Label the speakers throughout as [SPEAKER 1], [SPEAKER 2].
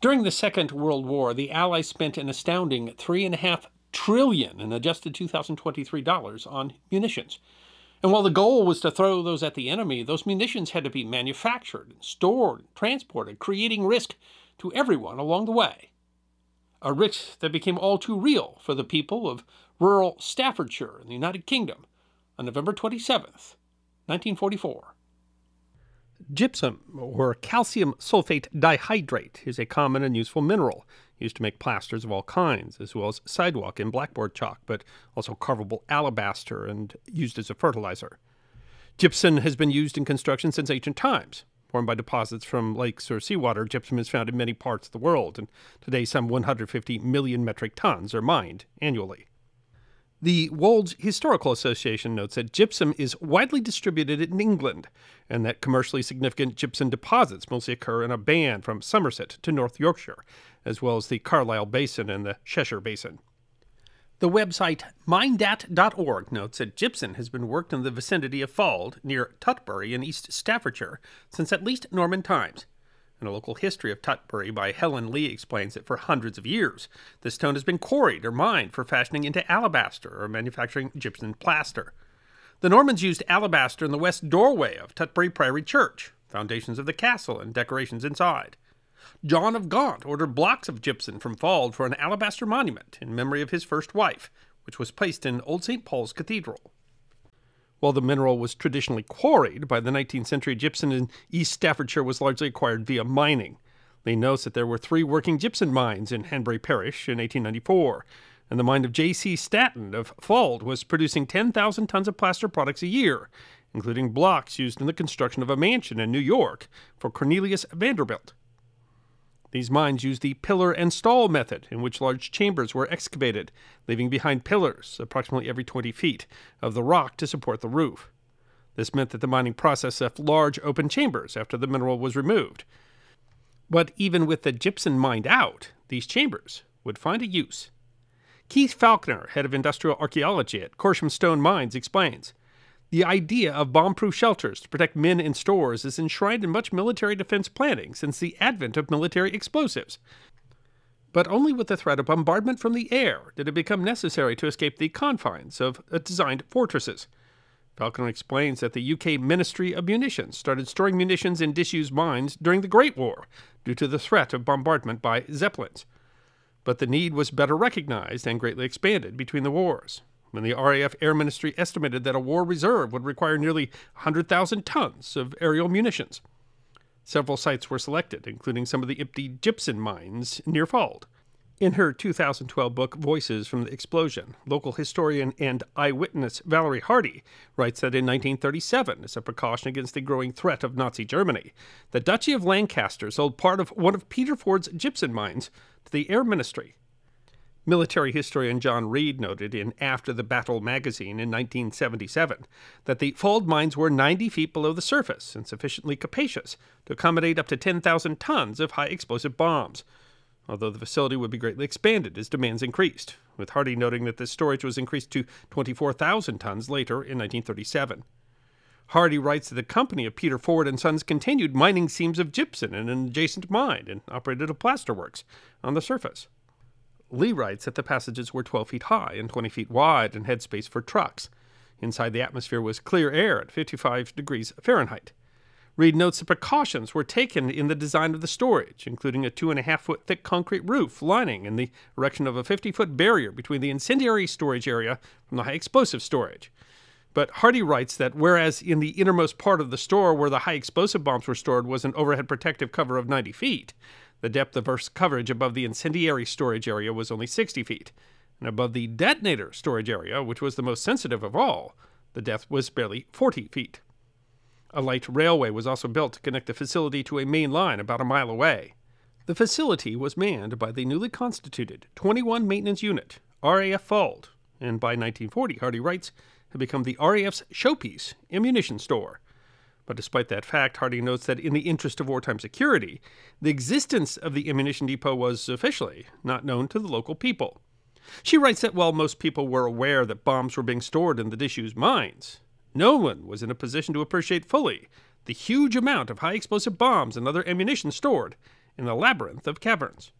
[SPEAKER 1] During the Second World War, the Allies spent an astounding three and a half trillion in adjusted 2023 dollars on munitions. And while the goal was to throw those at the enemy, those munitions had to be manufactured, stored, transported, creating risk to everyone along the way. A risk that became all too real for the people of rural Staffordshire in the United Kingdom on November 27th, 1944. Gypsum, or calcium sulfate dihydrate, is a common and useful mineral used to make plasters of all kinds, as well as sidewalk and blackboard chalk, but also carvable alabaster and used as a fertilizer. Gypsum has been used in construction since ancient times. Formed by deposits from lakes or seawater, gypsum is found in many parts of the world, and today some 150 million metric tons are mined annually. The Wolds Historical Association notes that gypsum is widely distributed in England, and that commercially significant gypsum deposits mostly occur in a band from Somerset to North Yorkshire, as well as the Carlisle Basin and the Cheshire Basin. The website mindat.org notes that gypsum has been worked in the vicinity of Fauld, near Tutbury in East Staffordshire, since at least Norman times. In a local history of Tutbury by Helen Lee explains that for hundreds of years, this stone has been quarried or mined for fashioning into alabaster or manufacturing gypsum plaster. The Normans used alabaster in the west doorway of Tutbury Priory Church, foundations of the castle, and decorations inside. John of Gaunt ordered blocks of gypsum from Fauld for an alabaster monument in memory of his first wife, which was placed in Old St. Paul's Cathedral. While the mineral was traditionally quarried, by the 19th century, gypsum in East Staffordshire was largely acquired via mining. Lee notes that there were three working gypsum mines in Hanbury Parish in 1894, and the mine of J.C. Staton of Fauld was producing 10,000 tons of plaster products a year, including blocks used in the construction of a mansion in New York for Cornelius Vanderbilt. These mines used the pillar and stall method, in which large chambers were excavated, leaving behind pillars, approximately every 20 feet, of the rock to support the roof. This meant that the mining process left large open chambers after the mineral was removed. But even with the gypsum mined out, these chambers would find a use. Keith Falconer, head of industrial archaeology at Corsham Stone Mines, explains the idea of bomb proof shelters to protect men in stores is enshrined in much military defense planning since the advent of military explosives. But only with the threat of bombardment from the air did it become necessary to escape the confines of uh, designed fortresses. Falconer explains that the UK Ministry of Munitions started storing munitions in disused mines during the Great War due to the threat of bombardment by Zeppelins. But the need was better recognized and greatly expanded between the wars when the RAF Air Ministry estimated that a war reserve would require nearly 100,000 tons of aerial munitions. Several sites were selected, including some of the empty gypsum mines near Fauld. In her 2012 book, Voices from the Explosion, local historian and eyewitness Valerie Hardy writes that in 1937, as a precaution against the growing threat of Nazi Germany, the Duchy of Lancaster sold part of one of Peter Ford's gypsum mines to the Air Ministry Military historian John Reed noted in After the Battle magazine in 1977 that the Fauld mines were 90 feet below the surface and sufficiently capacious to accommodate up to 10,000 tons of high explosive bombs, although the facility would be greatly expanded as demands increased, with Hardy noting that this storage was increased to 24,000 tons later in 1937. Hardy writes that the company of Peter Ford and Sons continued mining seams of gypsum in an adjacent mine and operated a plasterworks on the surface. Lee writes that the passages were 12 feet high and 20 feet wide and had space for trucks. Inside the atmosphere was clear air at 55 degrees Fahrenheit. Reed notes the precautions were taken in the design of the storage, including a two and a half foot thick concrete roof lining and the erection of a 50 foot barrier between the incendiary storage area from the high explosive storage. But Hardy writes that whereas in the innermost part of the store where the high explosive bombs were stored was an overhead protective cover of 90 feet, the depth of Earth's coverage above the incendiary storage area was only 60 feet, and above the detonator storage area, which was the most sensitive of all, the depth was barely 40 feet. A light railway was also built to connect the facility to a main line about a mile away. The facility was manned by the newly constituted 21 Maintenance Unit, RAF Fauld, and by 1940, Hardy writes, had become the RAF's showpiece ammunition store but despite that fact, Harding notes that in the interest of wartime security, the existence of the ammunition depot was officially not known to the local people. She writes that while most people were aware that bombs were being stored in the disused mines, no one was in a position to appreciate fully the huge amount of high explosive bombs and other ammunition stored in the labyrinth of caverns.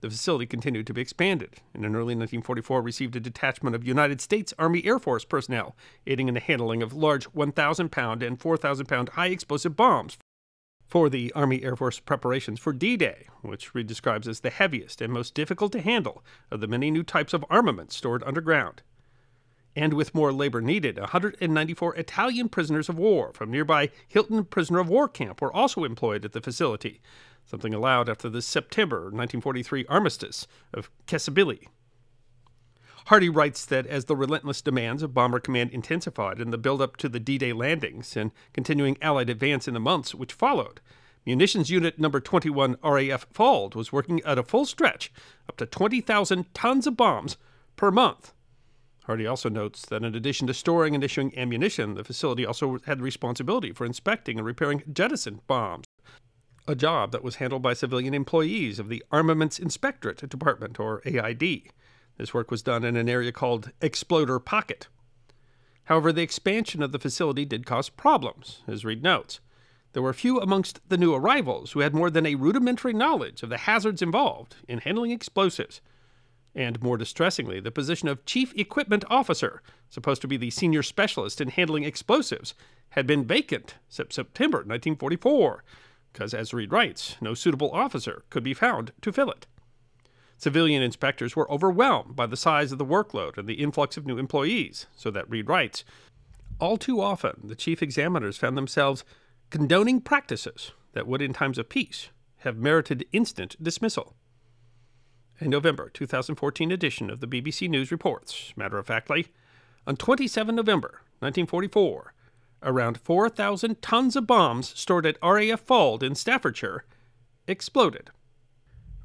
[SPEAKER 1] The facility continued to be expanded, and in early 1944 received a detachment of United States Army Air Force personnel, aiding in the handling of large 1,000 pound and 4,000 pound high explosive bombs for the Army Air Force preparations for D Day, which Reed describes as the heaviest and most difficult to handle of the many new types of armament stored underground. And with more labor needed, 194 Italian prisoners of war from nearby Hilton Prisoner of War Camp were also employed at the facility, something allowed after the September 1943 armistice of Cassibile. Hardy writes that as the relentless demands of Bomber Command intensified in the build-up to the D-Day landings and continuing Allied advance in the months which followed, Munitions Unit Number 21 RAF Fauld was working at a full stretch, up to 20,000 tons of bombs per month. Hardy also notes that in addition to storing and issuing ammunition, the facility also had responsibility for inspecting and repairing jettison bombs a job that was handled by civilian employees of the Armaments Inspectorate Department, or AID. This work was done in an area called Exploder Pocket. However, the expansion of the facility did cause problems, as Reed notes. There were few amongst the new arrivals who had more than a rudimentary knowledge of the hazards involved in handling explosives. And more distressingly, the position of Chief Equipment Officer, supposed to be the senior specialist in handling explosives, had been vacant since September 1944, because, as Reed writes, no suitable officer could be found to fill it. Civilian inspectors were overwhelmed by the size of the workload and the influx of new employees, so that Reed writes, all too often the chief examiners found themselves condoning practices that would, in times of peace, have merited instant dismissal. A November 2014 edition of the BBC News reports, matter of factly, on 27 November 1944, around 4,000 tons of bombs stored at RAF Fauld in Staffordshire exploded.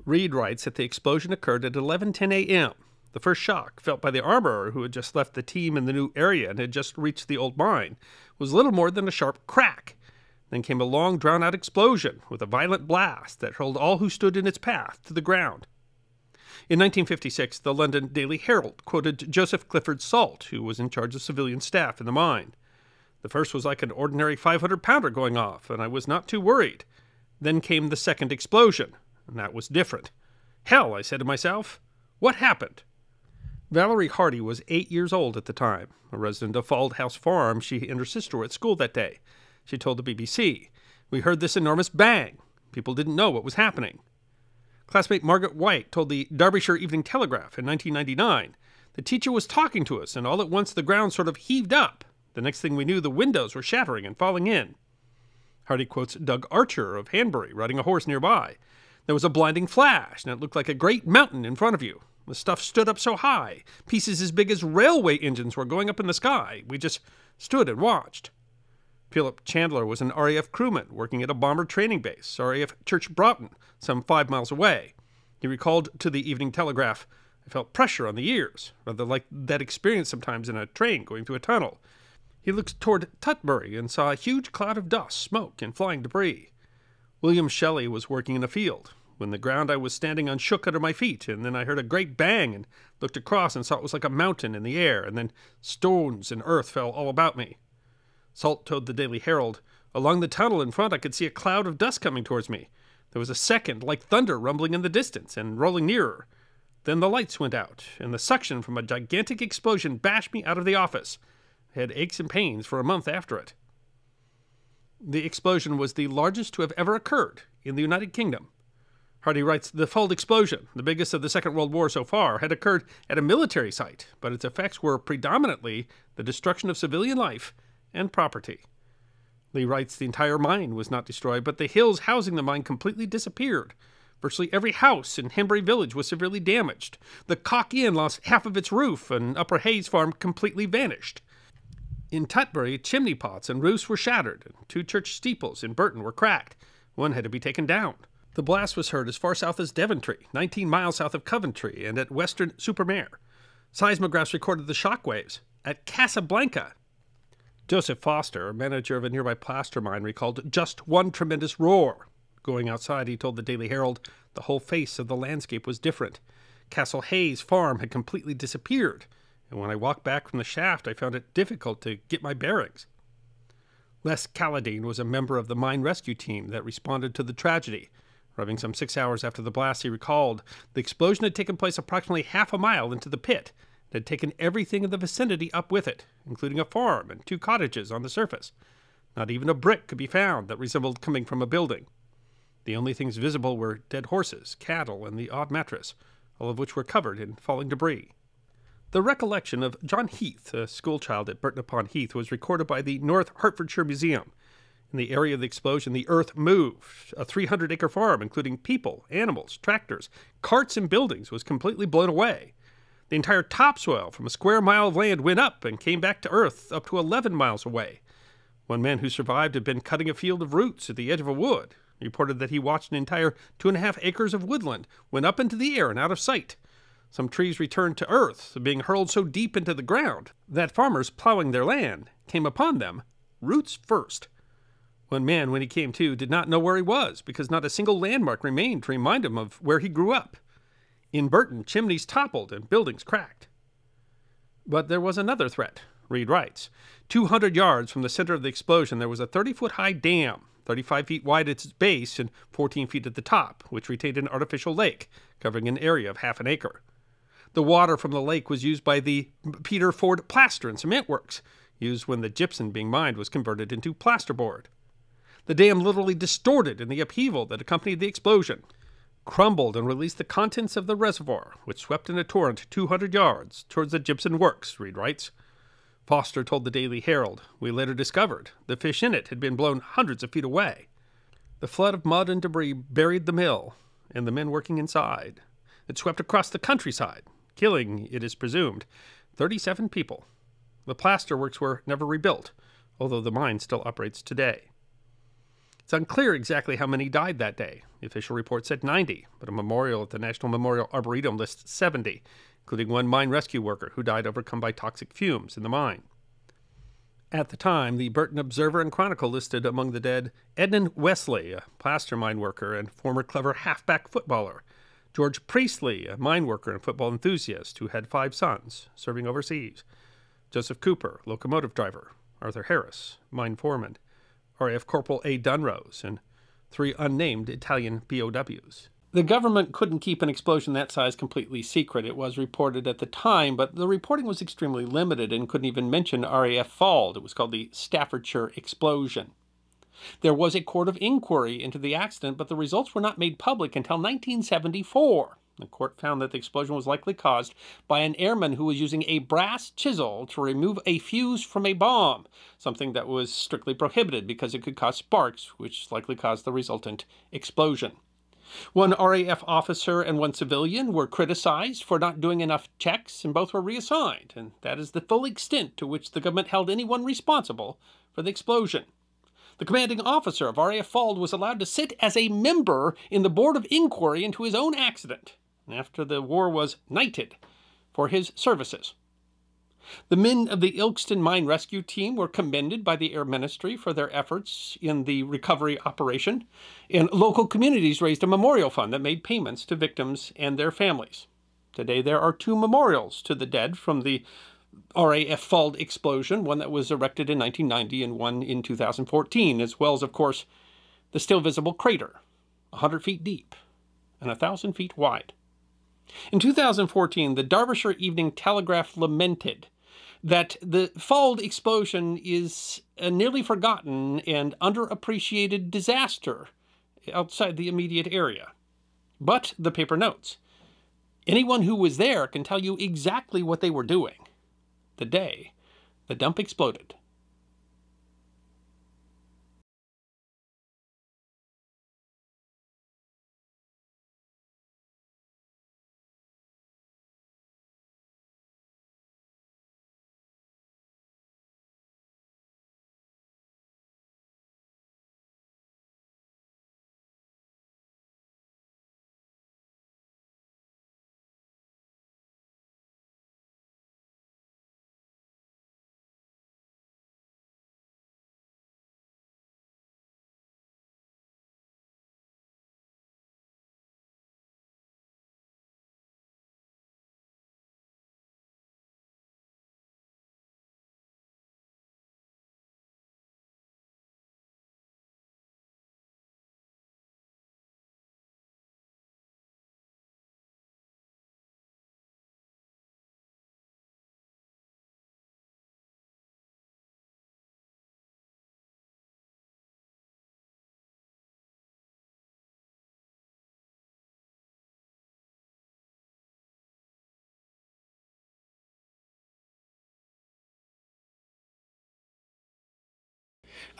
[SPEAKER 1] Reed writes that the explosion occurred at 11:10 a.m. The first shock, felt by the armorer who had just left the team in the new area and had just reached the old mine, was little more than a sharp crack. Then came a long, drawn-out explosion with a violent blast that hurled all who stood in its path to the ground. In 1956, the London Daily Herald quoted Joseph Clifford Salt, who was in charge of civilian staff in the mine. The first was like an ordinary 500 pounder going off, and I was not too worried. Then came the second explosion, and that was different. Hell, I said to myself, what happened? Valerie Hardy was eight years old at the time. A resident of Fauld House Farm, she and her sister were at school that day. She told the BBC, We heard this enormous bang. People didn't know what was happening. Classmate Margaret White told the Derbyshire Evening Telegraph in 1999 the teacher was talking to us, and all at once the ground sort of heaved up. The next thing we knew, the windows were shattering and falling in. Hardy quotes Doug Archer of Hanbury riding a horse nearby. There was a blinding flash, and it looked like a great mountain in front of you. The stuff stood up so high, pieces as big as railway engines were going up in the sky. We just stood and watched. Philip Chandler was an RAF crewman working at a bomber training base, RAF Church Broughton, some five miles away. He recalled to the Evening Telegraph, I felt pressure on the ears, rather like that experience sometimes in a train going through a tunnel. He looked toward Tutbury and saw a huge cloud of dust, smoke, and flying debris. William Shelley was working in a field. When the ground I was standing on shook under my feet, and then I heard a great bang and looked across and saw it was like a mountain in the air, and then stones and earth fell all about me. Salt told the Daily Herald, Along the tunnel in front I could see a cloud of dust coming towards me. There was a second, like thunder rumbling in the distance and rolling nearer. Then the lights went out, and the suction from a gigantic explosion bashed me out of the office had aches and pains for a month after it. The explosion was the largest to have ever occurred in the United Kingdom. Hardy writes The Fauld explosion, the biggest of the Second World War so far, had occurred at a military site, but its effects were predominantly the destruction of civilian life and property. Lee writes the entire mine was not destroyed, but the hills housing the mine completely disappeared. Virtually every house in Hanbury Village was severely damaged. The Cock Inn lost half of its roof, and Upper Hayes Farm completely vanished. In Tutbury, chimney pots and roofs were shattered, and two church steeples in Burton were cracked. One had to be taken down. The blast was heard as far south as Daventry, 19 miles south of Coventry, and at Weston-super-Mare. Seismographs recorded the shock waves at Casablanca. Joseph Foster, manager of a nearby plaster mine, recalled just one tremendous roar. Going outside, he told the Daily Herald the whole face of the landscape was different. Castle Hayes farm had completely disappeared and when I walked back from the shaft, I found it difficult to get my bearings. Les Calladine was a member of the mine rescue team that responded to the tragedy. Arriving some six hours after the blast, he recalled the explosion had taken place approximately half a mile into the pit and had taken everything in the vicinity up with it, including a farm and two cottages on the surface. Not even a brick could be found that resembled coming from a building. The only things visible were dead horses, cattle, and the odd mattress, all of which were covered in falling debris. The recollection of John Heath, a schoolchild at Burton upon Heath, was recorded by the North Hertfordshire Museum. In the area of the explosion, the earth moved. A 300 acre farm, including people, animals, tractors, carts, and buildings, was completely blown away. The entire topsoil from a square mile of land went up and came back to earth up to 11 miles away. One man who survived had been cutting a field of roots at the edge of a wood. He reported that he watched an entire two and a half acres of woodland went up into the air and out of sight. Some trees returned to earth, being hurled so deep into the ground that farmers plowing their land came upon them, roots first. One man, when he came to, did not know where he was because not a single landmark remained to remind him of where he grew up. In Burton, chimneys toppled and buildings cracked. But there was another threat, Reed writes. 200 yards from the center of the explosion, there was a 30 foot high dam, 35 feet wide at its base and 14 feet at the top, which retained an artificial lake covering an area of half an acre. The water from the lake was used by the Peter Ford Plaster and Cement Works, used when the gypsum being mined was converted into plasterboard. The dam literally distorted in the upheaval that accompanied the explosion, crumbled and released the contents of the reservoir, which swept in a torrent 200 yards towards the gypsum works, Reed writes. Foster told the Daily Herald, We later discovered the fish in it had been blown hundreds of feet away. The flood of mud and debris buried the mill and the men working inside. It swept across the countryside, killing, it is presumed, 37 people. The plaster works were never rebuilt, although the mine still operates today. It's unclear exactly how many died that day. The official report said 90, but a memorial at the National Memorial Arboretum lists 70, including one mine rescue worker who died overcome by toxic fumes in the mine. At the time, the Burton Observer and Chronicle listed among the dead Edmund Wesley, a plaster mine worker and former clever halfback footballer, George Priestley, a mine worker and football enthusiast who had five sons serving overseas, Joseph Cooper, locomotive driver, Arthur Harris, mine foreman, RAF Corporal A. Dunrose, and three unnamed Italian POWs. The government couldn't keep an explosion that size completely secret. It was reported at the time, but the reporting was extremely limited and couldn't even mention RAF Fauld. It was called the Staffordshire Explosion. There was a court of inquiry into the accident, but the results were not made public until 1974. The court found that the explosion was likely caused by an airman who was using a brass chisel to remove a fuse from a bomb, something that was strictly prohibited because it could cause sparks, which likely caused the resultant explosion. One RAF officer and one civilian were criticized for not doing enough checks, and both were reassigned, and that is the full extent to which the government held anyone responsible for the explosion. The commanding officer of RAF Fauld was allowed to sit as a member in the Board of Inquiry into his own accident, after the war was knighted for his services. The men of the Ilkeston Mine Rescue Team were commended by the Air Ministry for their efforts in the recovery operation, and local communities raised a memorial fund that made payments to victims and their families. Today, there are two memorials to the dead from the RAF Fauld explosion, one that was erected in 1990 and one in 2014, as well as, of course, the still visible crater, 100 feet deep and 1,000 feet wide. In 2014, the Derbyshire Evening Telegraph lamented that the Fauld explosion is a nearly forgotten and underappreciated disaster outside the immediate area. But the paper notes anyone who was there can tell you exactly what they were doing the day the dump exploded.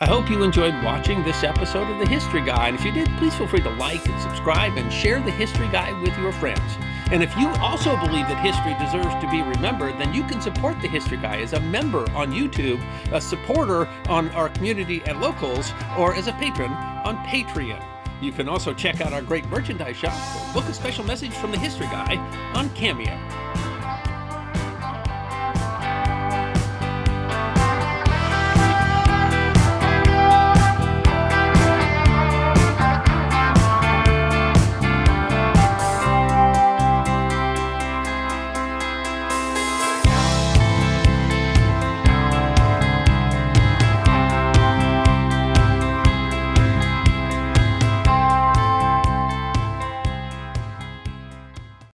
[SPEAKER 1] I hope you enjoyed watching this episode of The History Guy, and if you did, please feel free to like and subscribe and share The History Guy with your friends. And if you also believe that history deserves to be remembered, then you can support The History Guy as a member on YouTube, a supporter on our community at Locals, or as a patron on Patreon. You can also check out our great merchandise shop or book a special message from The History Guy on Cameo.